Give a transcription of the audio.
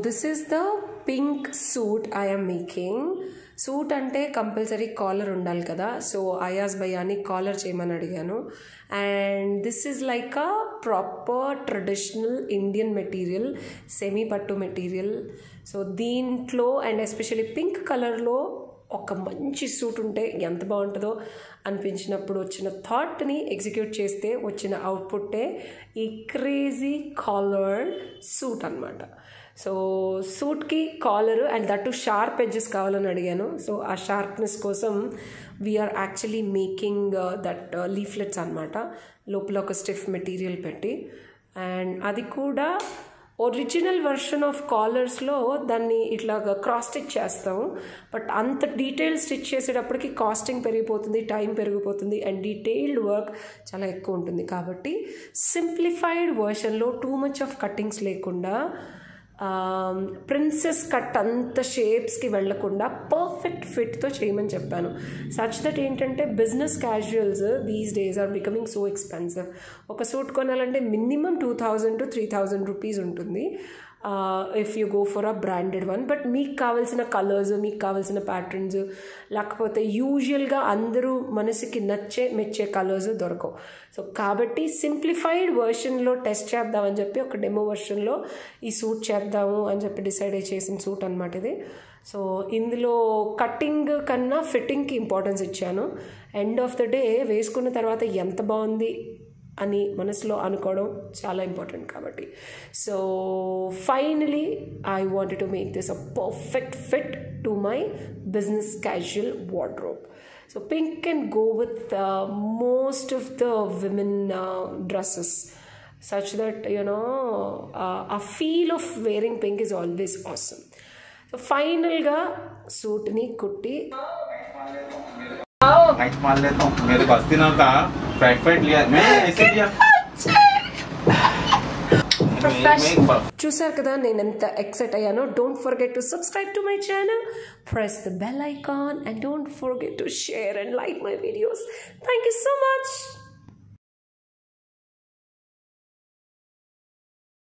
This is the pink suit I'm making suit అంటే compulsory collar ఉండాలి కదా. So అయాస్ భయాని కాలర్ చేయమని అడిగాను. And this is like a proper traditional Indian material semi పట్టు మెటీరియల్ సో దీంట్లో అండ్ ఎస్పెషల్లీ పింక్ కలర్లో ఒక మంచి సూట్ ఉంటే ఎంత బాగుంటుందో అనిపించినప్పుడు వచ్చిన థాట్ని ఎగ్జిక్యూట్ చేస్తే వచ్చిన అవుట్పుట్టే ఈ క్రేజీ కాలర్ సూట్ అనమాట so సూట్కి collar and that too sharp edges కావాలని అడిగాను. సో ఆ షార్ప్నెస్ కోసం we're actually making that leaflets అనమాట లోపల ఒక స్టిఫ్ మెటీరియల్ పెట్టి. అండ్ అది కూడా ఒరిజినల్ వర్షన్ ఆఫ్ కాలర్స్లో దాన్ని ఇట్లా క్రాస్ స్టిచ్ చేస్తాము బట్ అంత డీటెయిల్ స్టిచ్ చేసేటప్పటికి కాస్టింగ్ పెరిగిపోతుంది టైం పెరిగిపోతుంది అండ్ డీటెయిల్డ్ వర్క్ చాలా ఎక్కువ ఉంటుంది. కాబట్టి సింప్లిఫైడ్ వర్షన్లో టూ మచ్ ఆఫ్ కట్టింగ్స్ లేకుండా ప్రిన్సెస్ కట్ అంత షేప్స్కి వెళ్ళకుండా పర్ఫెక్ట్ ఫిట్తో చేయమని చెప్పాను. సచ్ దట్ ఏంటంటే business casuals these days are becoming so expensive ఒక సూట్ కొనాలంటే minimum two thousand to three thousand rupees ఉంటుంది. If you go for a branded one but మీకు కావాల్సిన కలర్స్ మీకు కావాల్సిన ప్యాటర్న్స్ లేకపోతే యూజువల్గా అందరూ మనసుకి నచ్చే మెచ్చే కలర్స్ దొరకవు. సో కాబట్టి సింప్లిఫైడ్ వర్షన్లో టెస్ట్ చేద్దామని చెప్పి ఒక డెమో వర్షన్లో ఈ సూట్ చేద్దాము అని చెప్పి డిసైడ్ చేసిన సూట్ అనమాట ఇది. సో ఇందులో కట్టింగ్ కన్నా ఫిట్టింగ్కి ఇంపార్టెన్స్ ఇచ్చాను. ఎండ్ ఆఫ్ ద డే వేసుకున్న తర్వాత ఎంత బాగుంది? అని మనసులో అనుకోవడం చాలా ఇంపార్టెంట్ కాబట్టి. So finally I want to make this a perfect fit to my business casual wardrobe so pink can go with most of the women dresses such that you know uh, a feel of wearing pink is always awesome. So final ga suit ni kutti. మీరు బస్తీ fried लिया मैं ऐसे लिया చూసారు కదా నేను ఎంత excite అయ్యానో don't forget to subscribe to my channel press the bell icon and don't forget to share and like my videos thank you so much